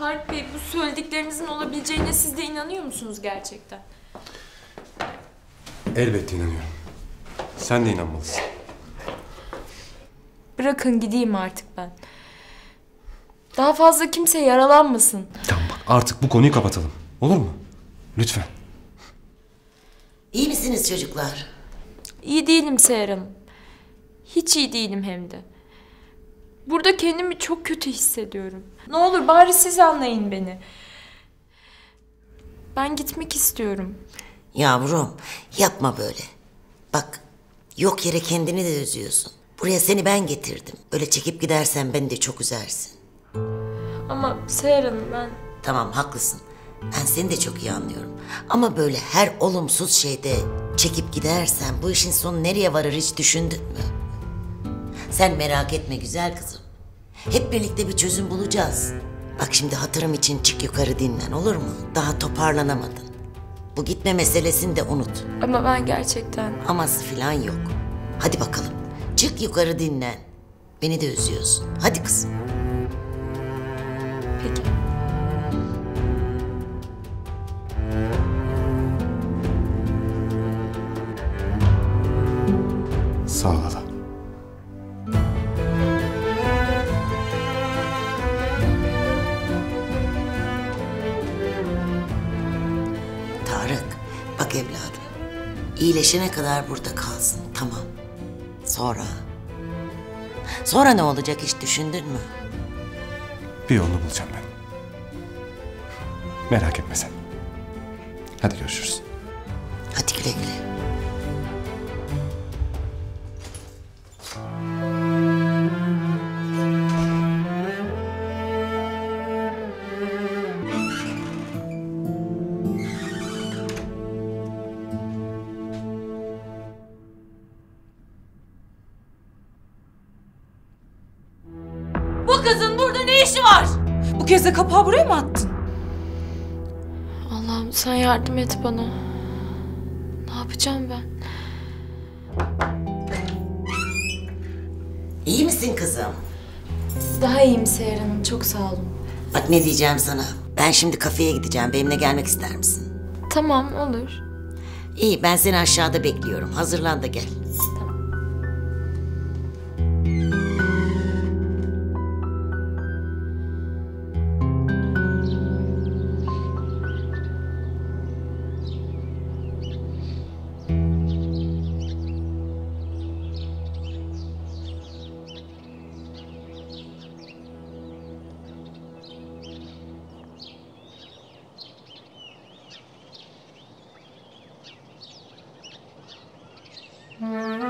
Tarık Bey bu söylediklerinizin olabileceğine siz de inanıyor musunuz gerçekten? Elbette inanıyorum. Sen de inanmalısın. Bırakın gideyim artık ben. Daha fazla kimse yaralanmasın. Tamam bak artık bu konuyu kapatalım. Olur mu? Lütfen. İyi misiniz çocuklar? İyi değilim Seher Hanım. Hiç iyi değilim hem de. Burada kendimi çok kötü hissediyorum. Ne olur bari siz anlayın beni. Ben gitmek istiyorum. Yavrum yapma böyle. Bak yok yere kendini de üzüyorsun. Buraya seni ben getirdim. Öyle çekip gidersen beni de çok üzersin. Ama Seher Hanım ben... Tamam haklısın. Ben seni de çok iyi anlıyorum. Ama böyle her olumsuz şeyde çekip gidersen bu işin sonu nereye varır hiç düşündün mü? Sen merak etme güzel kızım. Hep birlikte bir çözüm bulacağız. Bak şimdi hatırım için çık yukarı dinlen olur mu? Daha toparlanamadın. Bu gitme meselesini de unut. Ama ben gerçekten... Aması filan yok. Hadi bakalım. Çık yukarı dinlen. Beni de üzüyorsun. Hadi kızım. Peki. Sağ ol hala. Bak evladım. İyileşene kadar burada kalsın, tamam. Sonra? Sonra ne olacak hiç düşündün mü? Bir yolunu bulacağım ben. Merak etme sen. Hadi görüşürüz. Hadi güle güle. İşi var? Bu kez de kapağı buraya mı attın? Allah'ım sen yardım et bana. Ne yapacağım ben? İyi misin kızım? Daha iyiyim Seher Hanım. Çok sağ olun. Bak ne diyeceğim sana. Ben şimdi kafeye gideceğim. Benimle gelmek ister misin? Tamam olur. İyi ben seni aşağıda bekliyorum. Hazırlan da gel. Mm-hmm.